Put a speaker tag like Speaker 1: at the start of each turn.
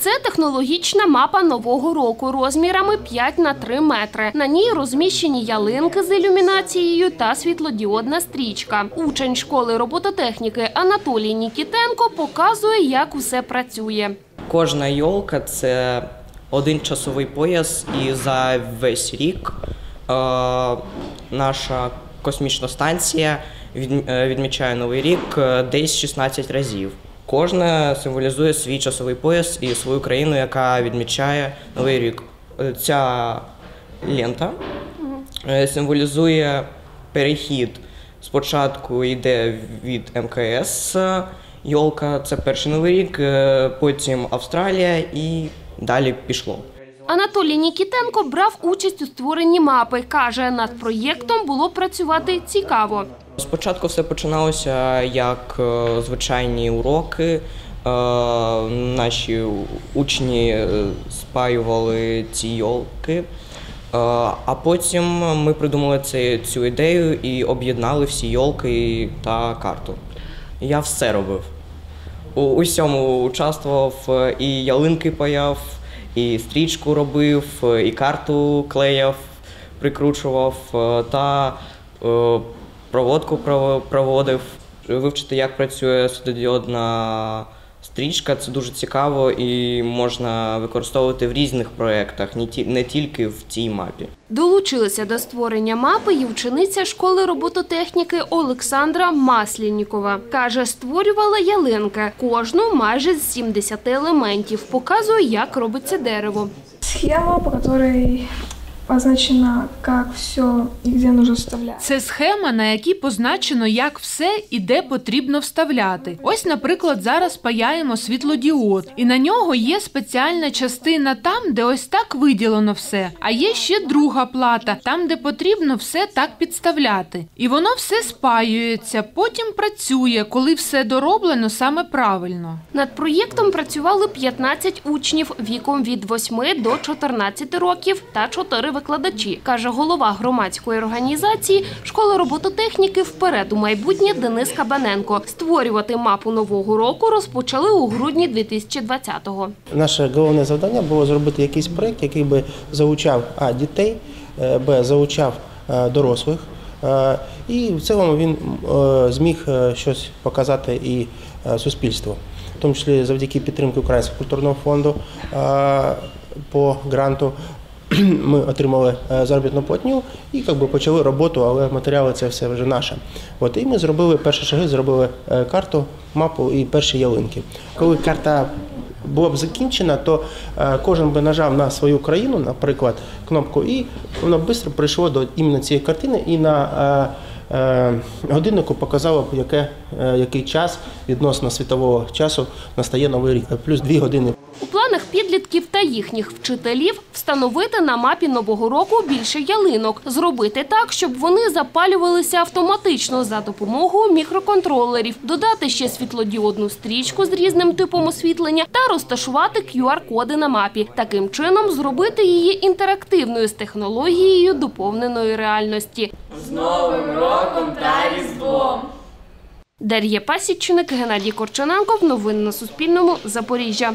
Speaker 1: Це технологічна мапа нового року розмірами 5 на 3 метри. На ній розміщені ялинки з ілюмінацією та світлодіодна стрічка. Учень школи робототехніки Анатолій Нікітенко показує, як усе працює.
Speaker 2: Кожна йолка це один часовий пояс, і за весь рік е, наша космічна станція е, відмічає новий рік е, десь 16 разів. Кожна символізує свій часовий пояс і свою країну, яка відмічає новий рік. Е, Ця лента е, символізує перехід. Спочатку йде від МКС Йолка, це перший новий рік, е, потім Австралія і далі пішло.
Speaker 1: Анатолій Нікітенко брав участь у створенні мапи. Каже, над проєктом було працювати цікаво.
Speaker 2: Спочатку все починалося як е, звичайні уроки. Е, Наші учні е, спаювали ці йолки. А потім ми придумали цю ідею і об'єднали всі йолки та карту. Я все робив. У усьому участвував, і ялинки паяв, і стрічку робив, е, і карту клеяв, прикручував, е, та е, проводку пров- проводив. Вивчити, як працює світлодіодна стрічка, це дуже цікаво і можна використовувати в різних проєктах, не ті- не тільки в цій мапі.
Speaker 1: Долучилася до створення мапи і учениця школи робототехніки Олександра Маслінікова. Каже, створювала ялинки, кожну майже з 70 елементів. Показує, як робиться дерево.
Speaker 3: Схема, по которой позначено, как все и где нужно вставлять.
Speaker 4: Це схема, на якій позначено, як все і де потрібно вставляти. Ось, наприклад, зараз паяємо світлодіод, і на нього є спеціальна частина там, де ось так виділено все. А є ще друга плата, там, де потрібно все так підставляти. І воно все спаюється, потім працює, коли все дороблено саме правильно.
Speaker 1: Над проєктом працювали 15 учнів віком від 8 до 14 років та 4 викладачі, каже голова громадської організації школи робототехніки вперед у майбутнє Денис Кабаненко. Створювати мапу нового року розпочали у грудні 2020-го.
Speaker 5: Наше головне завдання було зробити якийсь проєкт, який би заучав а дітей, е, б заучав е, дорослих. е, І в цілому він зміг щось показати і суспільству, в тому числі завдяки підтримки Українського культурного фонду по гранту. Ми отримали е, заробітну платню і якби, почали роботу, але матеріали це все вже наше. От, і ми зробили перші шаги, зробили е, карту, мапу і перші ялинки. Коли карта була б закінчена, то е, кожен би нажав на свою країну, наприклад, кнопку, і воно швидко прийшло до іменно цієї картини і на годиннику показало б, яке, який час відносно світового часу настає новий рік, плюс дві години.
Speaker 1: У планах підлітків та їхніх вчителів встановити на мапі нового року більше ялинок, зробити так, щоб вони запалювалися автоматично за допомогою мікроконтролерів, додати ще світлодіодну стрічку з різним типом освітлення та розташувати QR-коди на мапі. Таким чином зробити її інтерактивною з технологією доповненої реальності. З новим роком та різдвом! Дар'я Пасічник, Геннадій Корчененков. Новини на Суспільному. Запоріжжя.